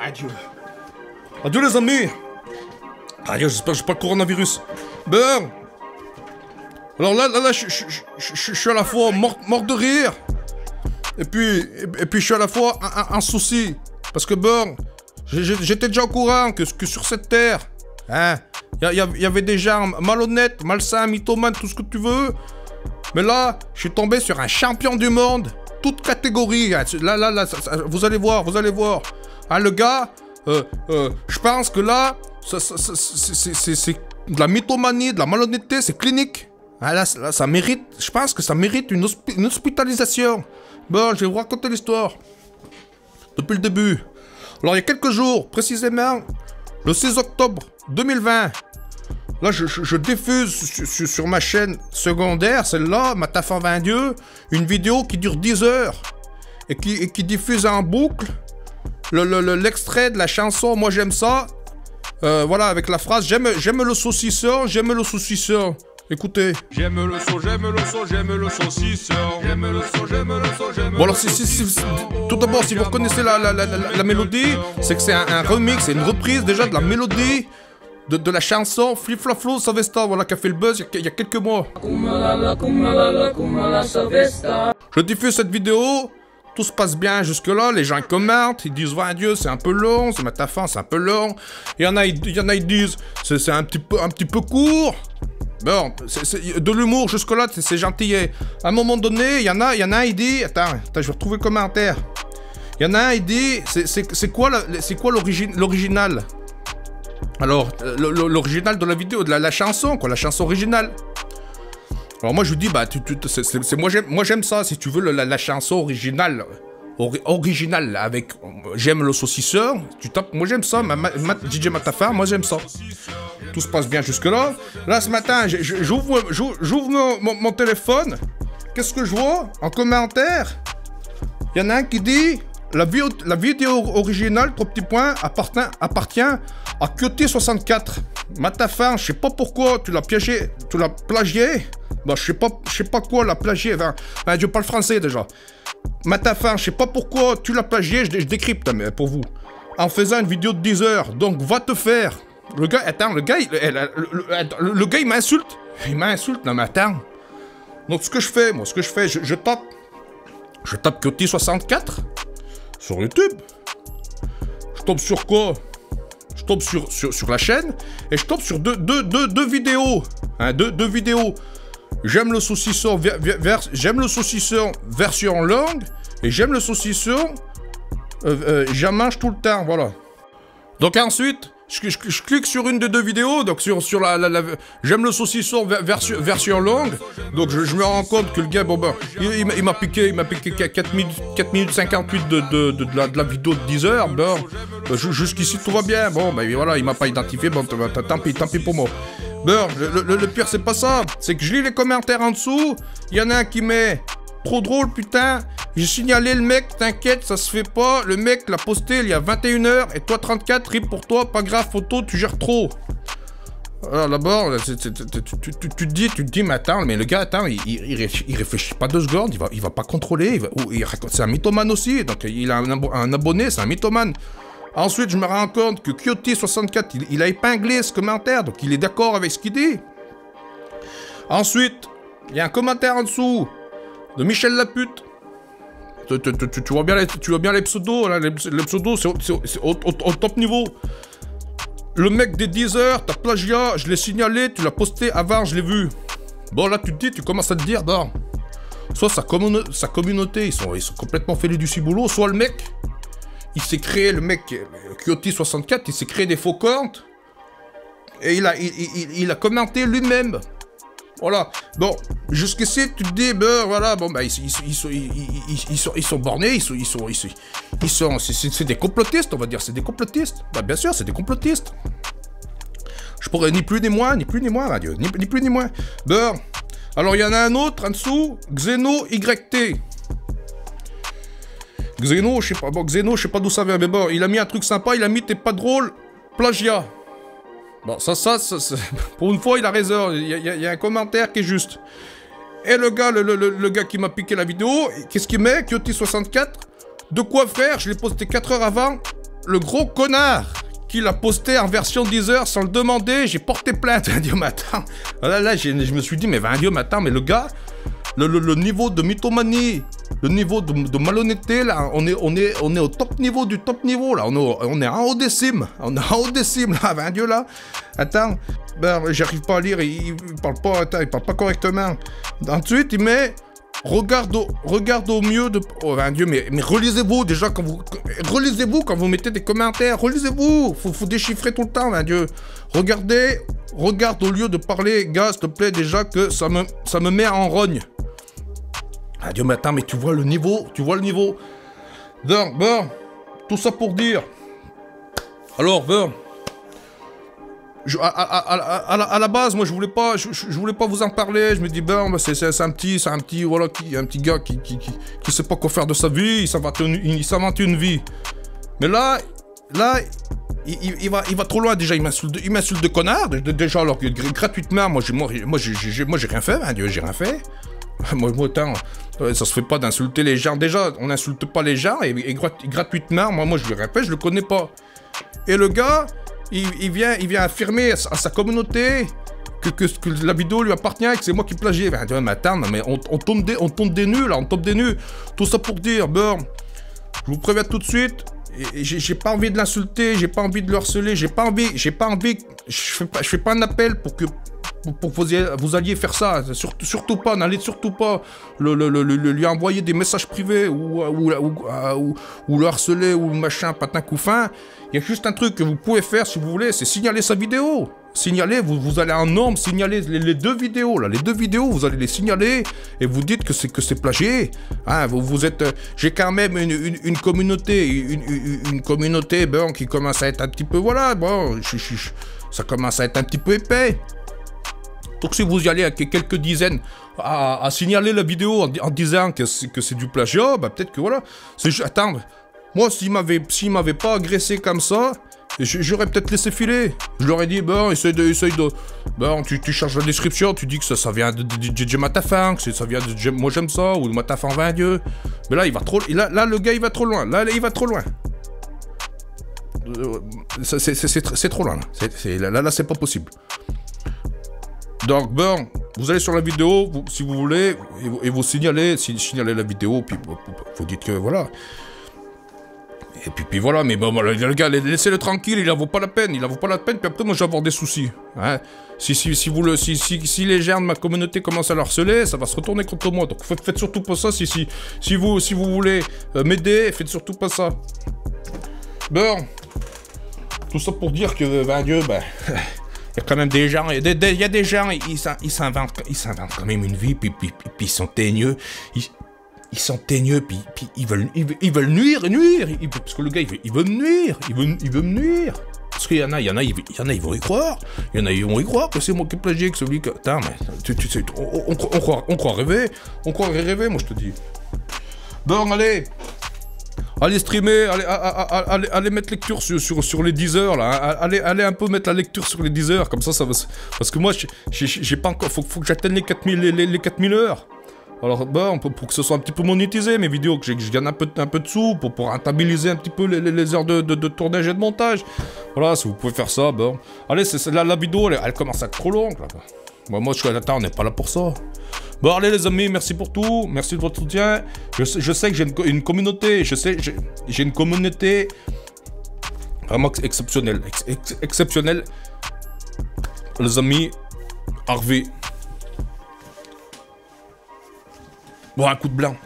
Adieu. Adieu les amis. Adieu, j'espère que j'ai pas le coronavirus. Ben. Alors là, là, là, je, suis à la fois mort, mort de rire. Et puis, et, puis je suis à la fois un, souci. Parce que j'ai- j'étais déjà au courant que, que sur cette terre, hein, il y, y avait des gens malhonnêtes, malsains, mythomanes, tout ce que tu veux. Mais là, je suis tombé sur un champion du monde, toute catégorie. hein. Là, là, là, vous allez voir, vous allez voir. Hein, le gars, euh, euh, je pense que là, c'est- de la mythomanie, de la malhonnêteté, c'est clinique. Ah, là, ça mérite, je pense que ça mérite une, une hospitalisation. Bon, je vais vous raconter l'histoire. Depuis le début. Alors, il y a quelques jours, précisément, le 6 octobre 2020, Là, je, je- je diffuse sur, ma chaîne secondaire, celle-là, ma taf en 20 dieu, une vidéo qui dure 10 heures et qui, et qui diffuse en boucle le- le- le- l'extrait de la chanson Moi j'aime ça. Euh, voilà, avec la phrase J'aime le saucisson, j'aime le saucisson. Écoutez. J'aime le son, j'aime le son, j'aime le saucisson. J'aime le son, j'aime le son, j'aime Bon alors, si, si- si- tout d'abord, si vous reconnaissez la, la- la- la- la mélodie, c'est que c'est un, un remix, c'est une reprise déjà de la mélodie de, de la chanson Flip Flop Flow Savesta, voilà, qui a fait le buzz il y a- quelques mois. Je diffuse cette vidéo, tout se passe bien jusque-là, les gens commentent, ils disent ouais Dieu c'est un peu long, c'est ma fin c'est un peu long. Il y en a, y en a ils disent c'est un petit peu un petit peu court. Bon, de l'humour jusque-là c'est- gentillet. À un moment donné, il y en a, il y en a il dit attends, attends je vais retrouver le commentaire. Il y en a un il dit c'est- quoi l'original? Alors euh, l'original de la vidéo, de la, chanson quoi, la chanson originale. Alors moi je dis bah moi j'aime ça si tu veux la, chanson originale avec euh, j'aime le saucisseur tu tapes moi j'aime ça DJ Matafar moi j'aime ça. Tout se passe bien jusque là ce matin j'ouvre mon- mon téléphone. Qu'est-ce que je vois en commentaire? Il y en a un qui dit la, vi- la vidéo originale, trois petits points, appartient, appartient à Coty64. Matafin, je sais pas pourquoi tu l'as piégé, tu l'as plagié. Bah, je sais pas, sais pas quoi l'a plagié. Enfin, ben, je parle français déjà. Matafin, je sais pas pourquoi tu l'as plagié, je, décrypte mais pour vous. En faisant une vidéo de 10 heures. Donc, va te faire. Le gars, attends, le gars, il, le, le- le- gars, m'insulte. Il m'insulte, non mais attends. Donc, ce que je fais, moi, ce que je fais, je, tape. Je tape Coty64 sur YouTube. Je tombe sur quoi? Je tombe sur, sur, sur la chaîne et je tombe sur deux, deux, deux, deux vidéos. Hein, deux, deux vidéos. J'aime le saucisson, j'aime le saucisson version longue et j'aime le saucisson. Euh, euh, j'en mange tout le temps, voilà. Donc ensuite, je, clique sur une des deux vidéos, donc sur, la, la- j'aime le saucisson ver- version, longue. Donc je, me rends compte que le gars, bon ben, il, m'a- piqué, il m'a piqué 4 minutes, 4 minutes 58 de, de, de, la, vidéo de 10 heures. Ben, ju- jusqu'ici tout va bien. Bon, ben voilà, il m'a pas identifié, bon, t- tant pis, tant pis pour moi. Bon, le, le- le pire c'est pas ça, c'est que je lis les commentaires en dessous, il y en a un qui met Trop drôle, putain. J'ai signalé le mec, t'inquiète, ça se fait pas. Le mec l'a posté il y a 21h et toi 34, rip pour toi, pas grave, photo, tu gères trop. Alors d'abord, tu, te dis, tu te dis, mais attends, mais le gars, attends, il, réfléchit- pas deux secondes, il va, il va pas contrôler, c'est un mythomane aussi, donc il a un, abo- un abonné, c'est un mythomane. Ensuite, je me rends compte que Coyote64, il, il a épinglé ce commentaire, donc il est d'accord avec ce qu'il dit. Ensuite, il y a un commentaire en dessous de Michel Lapute. Tu, tu- vois bien les, pseudos, là, les, pseudos, c'est au, top niveau. Le mec des 10 heures, t'as plagiat, je l'ai signalé, tu l'as posté avant, je l'ai vu. Bon, là, tu te dis, tu commences à te dire, bon, soit sa, commun- sa communauté, ils sont, ils sont complètement fêlés du ciboulot, soit le mec, il s'est créé, le mec, euh, Coyote64, il s'est créé des faux comptes, et il a commenté lui-même. Voilà. Bon, jusqu'ici, tu te dis, ben voilà, bon, bah, ils, sont, bornés, ils sont, ils sont, c'est- des complotistes, on va dire, c'est des complotistes. Bah, bien sûr, c'est des complotistes. Je pourrais ni plus ni moins, ni plus ni moins, radio, ni, ni plus ni moins. Ben, alors il y en a un autre en dessous, Xeno YT. Xeno, je sais pas, bon, Xeno, je sais pas d'où ça vient, mais bon, il a mis un truc sympa, il a mis t'es pas drôle, plagiat. Bon, ça, ça, pour une fois, il a raison. Il y, a- un commentaire qui est juste. Et le gars, le, le- gars qui m'a piqué la vidéo, qu'est-ce qu'il met? Coyote64 De quoi frère Je l'ai posté 4 heures avant. Le gros connard qui l'a posté en version 10 heures sans le demander, j'ai porté plainte. Un dieu matin. Là, là, je me suis dit, mais un dieu matin, mais le gars, le, le, niveau de mythomanie, le niveau de, malhonnêteté, là, on est, on, est, on est au top niveau du top niveau, là. On est, en haut décime. On est en haut décime, là, un dieu, là. Attends, ben, j'arrive pas à lire, il, il, parle pas, attends, il parle pas correctement. Ensuite, il met Regarde au, regarde au mieux de... Oh, ben Dieu, mais, mais relisez-vous déjà quand vous... Relisez-vous quand vous mettez des commentaires. Relisez-vous. Faut, faut déchiffrer tout le temps, ben Dieu. Regardez, regarde au lieu de parler, gars, s'il te plaît, déjà que ça me, ça me met en rogne. Ah Dieu, mais attends, mais tu vois le niveau, tu vois le niveau. Bon, bon, tout ça pour dire. Alors, bon, à, la, base, moi, je voulais pas, je, voulais pas vous en parler. Je me dis, ben, c'est un petit, c'est un petit, voilà, qui, un petit gars qui, qui, qui, sait pas quoi faire de sa vie. Il s'invente une, une, vie. Mais là, là, il, va, il va trop loin déjà. Il m'insulte, il m'insulte de connard. Déjà, alors gratuitement, moi, j'ai, moi, moi, rien fait, hein, Dieu, j'ai rien fait. moi, autant, ça se fait pas d'insulter les gens. Déjà, on n'insulte pas les gens et, gratuitement, moi, moi, je lui fait, je le connais pas. Et le gars, il, vient, il vient affirmer à, sa communauté que, la vidéo lui appartient et que c'est moi qui plagie. Ben, mais attends, mais on, tombe des, on tombe des nus, là, on tombe des nus. Tout ça pour dire, bon, je vous préviens tout de suite, j'ai pas envie de l'insulter, j'ai pas envie de le harceler, j'ai pas envie, j'ai pas envie, je fais pas, je fais pas un appel pour que pour, que vous, alliez faire ça. Surtout, surtout pas, n'allez surtout pas le, lui envoyer des messages privés ou, ou, ou, ou, le harceler ou machin, patin couffin. Il y a juste un truc que vous pouvez faire si vous voulez, c'est signaler sa vidéo. Signaler, vous, vous allez en norme signaler les, deux vidéos là, les deux vidéos, vous allez les signaler et vous dites que c'est que c'est plagié. Hein, vous, vous êtes, j'ai quand même une, une, communauté, une, communauté bon qui commence à être un petit peu voilà, bon, ça commence à être un petit peu épais. Donc si vous y allez avec quelques dizaines à, signaler la vidéo en, disant que c'est du plagiat, bah peut-être que voilà. Attends, moi s'il m'avait m'avait pas agressé comme ça, j'aurais peut-être laissé filer. Je leur ai dit, bon, essaye de, essaye de, bon, tu, tu charges la description, tu dis que ça, ça vient de DJ Matafan, que ça vient de moi j'aime ça, ou de Matafan 20 Dieu. Mais là, il va trop, là, là, le gars, il va trop loin. Là, il va trop loin. Euh, c'est trop loin, là, là c'est pas possible. Donc, bon, vous allez sur la vidéo, si vous voulez, et vous, signalez, signalez la vidéo, puis vous, dites que voilà. Et puis, voilà, mais bon, le gars, laissez-le tranquille, il en vaut pas la peine, il en vaut pas la peine, puis après, moi, je vais avoir des soucis. Hein. Si, si, vous le, si, si, les gens de ma communauté commencent à le harceler, ça va se retourner contre moi. Donc, faites, surtout pas ça. Si, vous, si vous voulez euh, m'aider, faites surtout pas ça. Bon. Tout ça pour dire que, ben, Dieu, ben. Il y a quand même des gens, il y, a des gens, ils s'inventent, ils s'inventent quand même une vie, puis, ils sont teigneux. Ils, sont teigneux, puis, ils, veulent, ils, veulent nuire, nuire. parce que le gars, il veut, il veut me nuire. Il veut, me nuire. Parce qu'il y en a, il y en a, ils vont y croire. Il y en a, ils vont y croire que c'est moi qui ai plagié, que celui que. Attends, mais tu, sais, on, croit, on croit rêver. On croit rêver, moi je te dis. Bon, allez, Allez streamer, allez, allez, allez mettre lecture sur, sur, les 10 heures là. Allez, allez un peu mettre la lecture sur les 10 heures, comme ça, ça va. Parce que moi, j'ai pas encore. Faut, que j'atteigne les 4000, les, les, 4000 heures. Alors, bon, pour, que ce soit un petit peu monétisé, mes vidéos, que, je gagne un peu, un peu de sous, pour, pour rentabiliser un petit peu les, les heures de, de, tournage et de montage. Voilà, si vous pouvez faire ça, bon. Allez, c'est la, la vidéo, elle, commence à être trop longue, là. Moi, je suis à on n'est pas là pour ça. Bon, allez les amis, merci pour tout. Merci de votre soutien. Je, sais que j'ai une, communauté. Je sais, j'ai une communauté vraiment exceptionnelle. exceptionnelle. Les amis, Harvey. Bon, un coup de blanc.